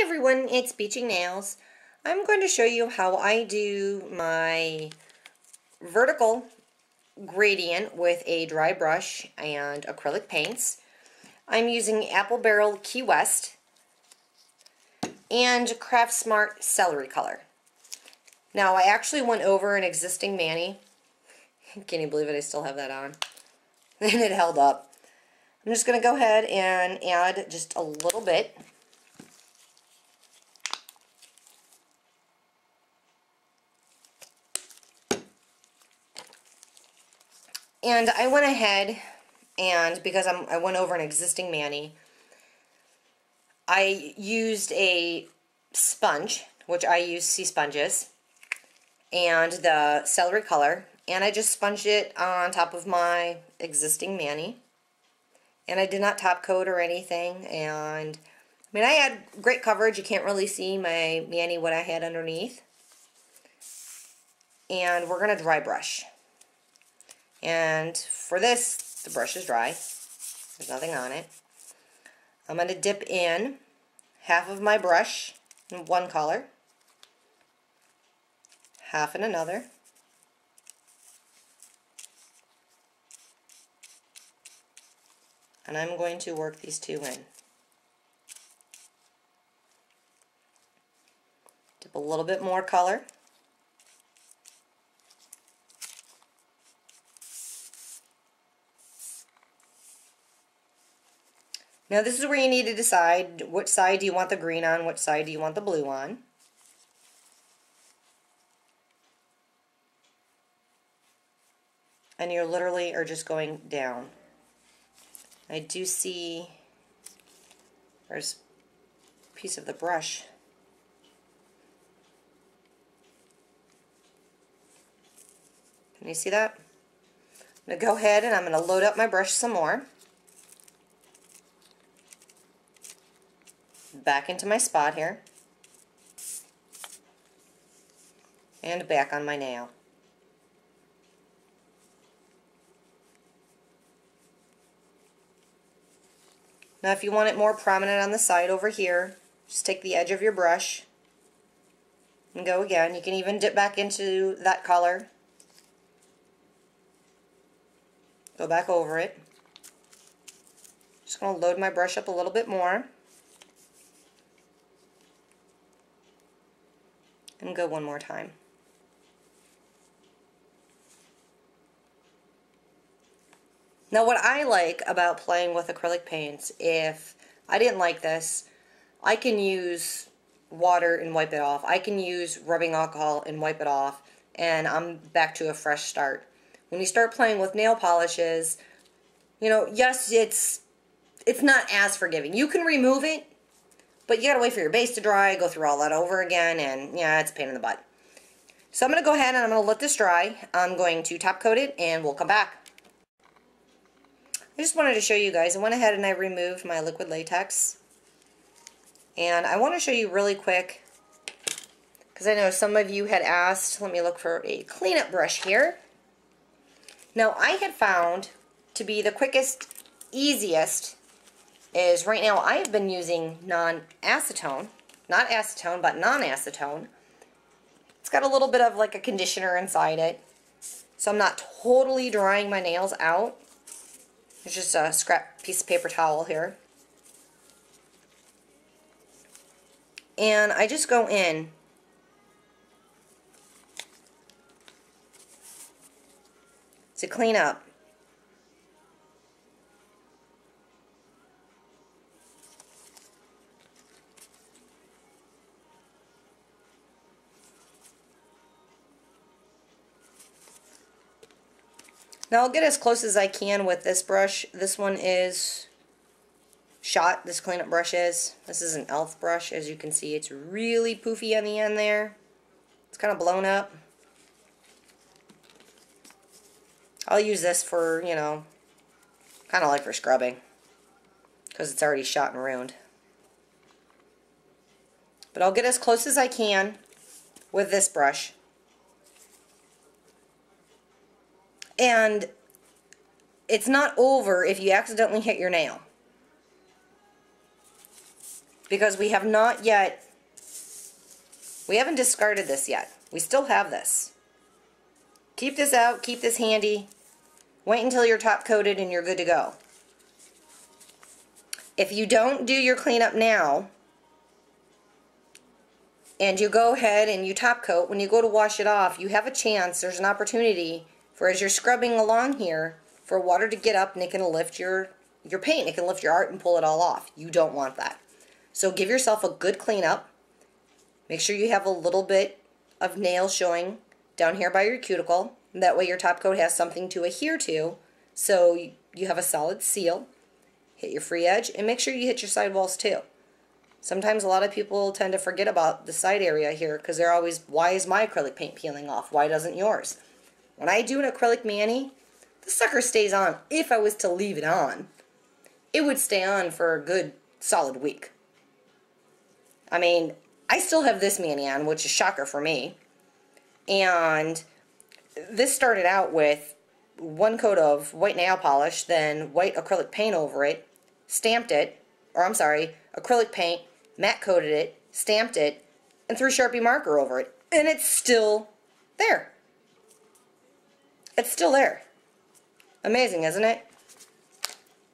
Everyone, it's Beaching Nails. I'm going to show you how I do my vertical gradient with a dry brush and acrylic paints. I'm using Apple Barrel Key West and Craft Smart Celery Color. Now I actually went over an existing mani. Can you believe it? I still have that on. And it held up. I'm just going to go ahead and add just a little bit And I went ahead and because I'm, I went over an existing mani, I used a sponge, which I use sea sponges, and the celery color, and I just sponged it on top of my existing mani. And I did not top coat or anything, and I mean I had great coverage, you can't really see my mani what I had underneath. And we're going to dry brush. And for this, the brush is dry. There's nothing on it. I'm going to dip in half of my brush in one color, half in another, and I'm going to work these two in. Dip a little bit more color. Now this is where you need to decide which side do you want the green on, which side do you want the blue on. And you're literally are just going down. I do see there's a piece of the brush. Can you see that? I'm going to go ahead and I'm going to load up my brush some more. Back into my spot here and back on my nail. Now if you want it more prominent on the side over here, just take the edge of your brush and go again. You can even dip back into that color. Go back over it. Just going to load my brush up a little bit more. And go one more time. Now what I like about playing with acrylic paints, if I didn't like this, I can use water and wipe it off. I can use rubbing alcohol and wipe it off and I'm back to a fresh start. When you start playing with nail polishes, you know, yes, it's it's not as forgiving. You can remove it, but you gotta wait for your base to dry, go through all that over again, and yeah, it's a pain in the butt. So I'm gonna go ahead and I'm gonna let this dry. I'm going to top coat it and we'll come back. I just wanted to show you guys, I went ahead and I removed my liquid latex. And I want to show you really quick, because I know some of you had asked, let me look for a cleanup brush here. Now I had found to be the quickest, easiest is right now I have been using non-acetone, not acetone, but non-acetone. It's got a little bit of like a conditioner inside it, so I'm not totally drying my nails out. It's just a scrap piece of paper towel here. And I just go in to clean up Now I'll get as close as I can with this brush. This one is shot, this cleanup brush is. This is an e.l.f. brush. As you can see, it's really poofy on the end there. It's kind of blown up. I'll use this for, you know, kind of like for scrubbing. Because it's already shot and ruined. But I'll get as close as I can with this brush. And it's not over if you accidentally hit your nail. because we have not yet, we haven't discarded this yet. We still have this. Keep this out, keep this handy. Wait until you're top coated and you're good to go. If you don't do your cleanup now, and you go ahead and you top coat, when you go to wash it off, you have a chance, there's an opportunity for as you're scrubbing along here, for water to get up and it can lift your, your paint. It can lift your art and pull it all off. You don't want that. So give yourself a good cleanup. Make sure you have a little bit of nail showing down here by your cuticle. That way your top coat has something to adhere to so you have a solid seal. Hit your free edge and make sure you hit your sidewalls too. Sometimes a lot of people tend to forget about the side area here because they're always, why is my acrylic paint peeling off? Why doesn't yours? When I do an acrylic mani, the sucker stays on. If I was to leave it on, it would stay on for a good solid week. I mean, I still have this mani on, which is shocker for me. And this started out with one coat of white nail polish, then white acrylic paint over it, stamped it, or I'm sorry, acrylic paint, matte coated it, stamped it, and threw Sharpie marker over it. And it's still there. It's still there. Amazing, isn't it?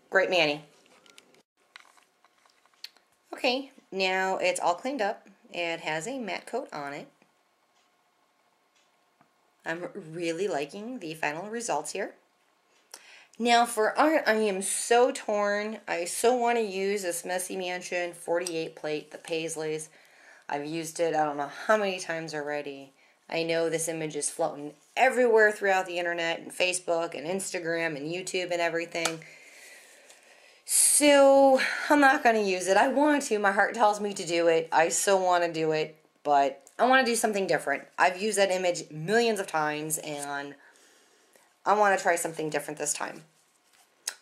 Great mani. Okay, now it's all cleaned up. It has a matte coat on it. I'm really liking the final results here. Now for art, I am so torn. I so want to use this Messy Mansion 48 plate, the Paisleys. I've used it I don't know how many times already. I know this image is floating everywhere throughout the internet and Facebook and Instagram and YouTube and everything. So I'm not going to use it. I want to. My heart tells me to do it. I so want to do it, but I want to do something different. I've used that image millions of times and I want to try something different this time.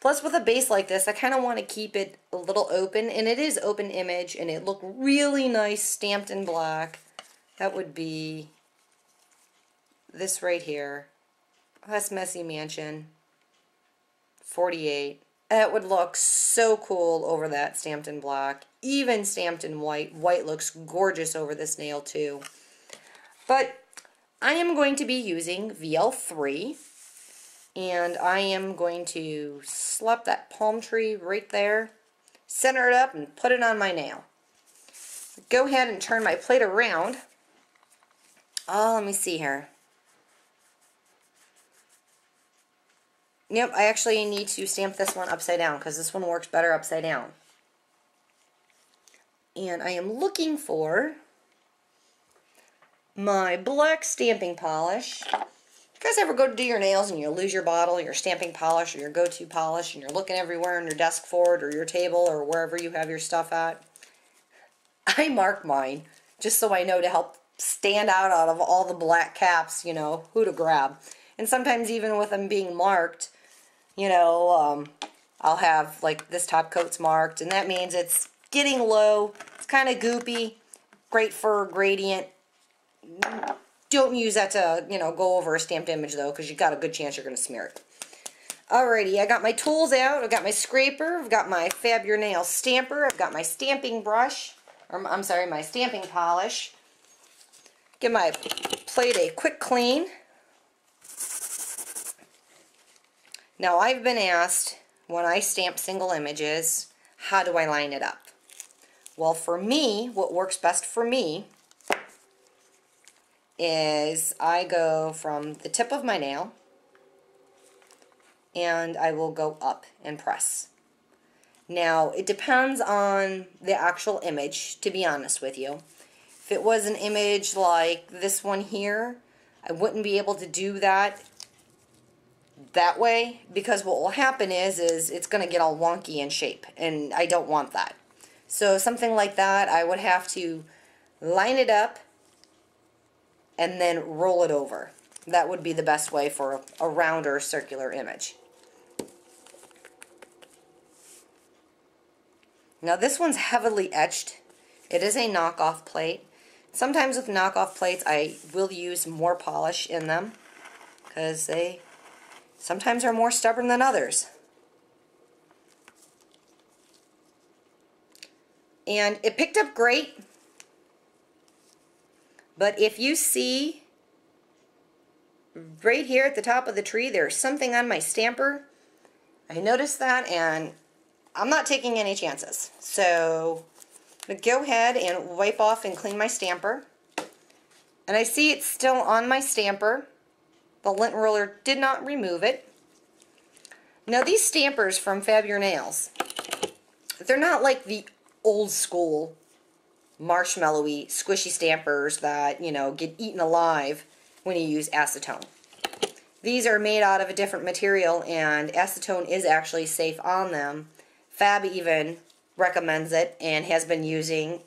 Plus with a base like this, I kind of want to keep it a little open and it is open image and it looked really nice stamped in black. That would be this right here. That's Messy Mansion 48. That would look so cool over that stamped in black even stamped in white. White looks gorgeous over this nail too. But I am going to be using VL3 and I am going to slap that palm tree right there, center it up and put it on my nail. Go ahead and turn my plate around. Oh, let me see here. Yep, I actually need to stamp this one upside down because this one works better upside down and I am looking for my black stamping polish. You guys ever go to do your nails and you lose your bottle, your stamping polish, or your go-to polish, and you're looking everywhere on your desk for it, or your table, or wherever you have your stuff at? I mark mine just so I know to help stand out out of all the black caps, you know, who to grab. And sometimes even with them being marked, you know, um, I'll have like this top coat's marked, and that means it's getting low. It's kind of goopy. Great for gradient. Don't use that to, you know, go over a stamped image, though, because you got a good chance you're going to smear it. Alrighty, I got my tools out. I've got my scraper. I've got my Fab Ur Nail stamper. I've got my stamping brush. Or, I'm sorry, my stamping polish. Give my plate a quick clean. Now, I've been asked, when I stamp single images, how do I line it up? Well, for me, what works best for me is I go from the tip of my nail and I will go up and press. Now, it depends on the actual image, to be honest with you. If it was an image like this one here, I wouldn't be able to do that that way because what will happen is is it's going to get all wonky in shape and I don't want that. So something like that, I would have to line it up and then roll it over. That would be the best way for a, rounder circular image. Now this one's heavily etched. It is a knockoff plate. Sometimes with knockoff plates I will use more polish in them because they sometimes are more stubborn than others. And it picked up great. But if you see right here at the top of the tree, there's something on my stamper. I noticed that and I'm not taking any chances. So I'm going to go ahead and wipe off and clean my stamper. And I see it's still on my stamper. The lint roller did not remove it. Now these stampers from Fab Ur Nails, they're not like the old school marshmallowy squishy stampers that, you know, get eaten alive when you use acetone. These are made out of a different material and acetone is actually safe on them. Fab even recommends it and has been using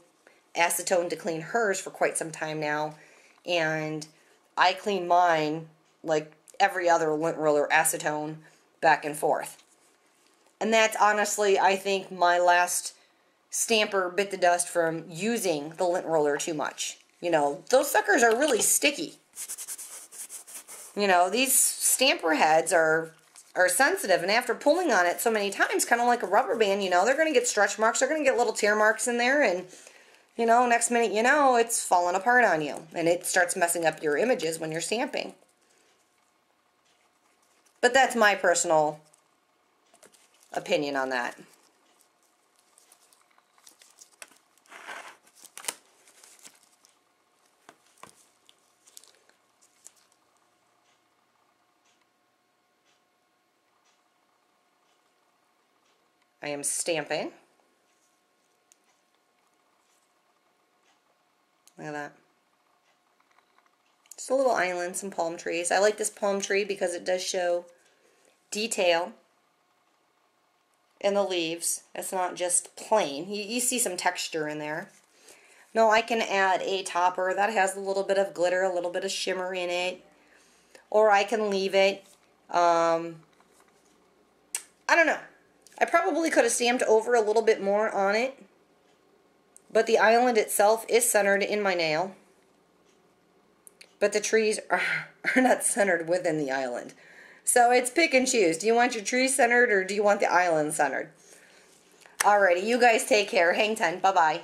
acetone to clean hers for quite some time now. And I clean mine like every other lint roller acetone back and forth. And that's honestly, I think, my last stamper bit the dust from using the lint roller too much. You know, those suckers are really sticky. You know, these stamper heads are are sensitive and after pulling on it so many times, kind of like a rubber band, you know, they're going to get stretch marks, they're going to get little tear marks in there and you know, next minute you know, it's falling apart on you and it starts messing up your images when you're stamping. But that's my personal opinion on that. I am stamping. Look at that. Just a little island, some palm trees. I like this palm tree because it does show detail in the leaves. It's not just plain. You, you see some texture in there. No, I can add a topper that has a little bit of glitter, a little bit of shimmer in it. Or I can leave it. Um, I don't know. I probably could have stamped over a little bit more on it. But the island itself is centered in my nail. But the trees are, are not centered within the island. So it's pick and choose. Do you want your tree centered or do you want the island centered? Alrighty, you guys take care. Hang ten. Bye-bye.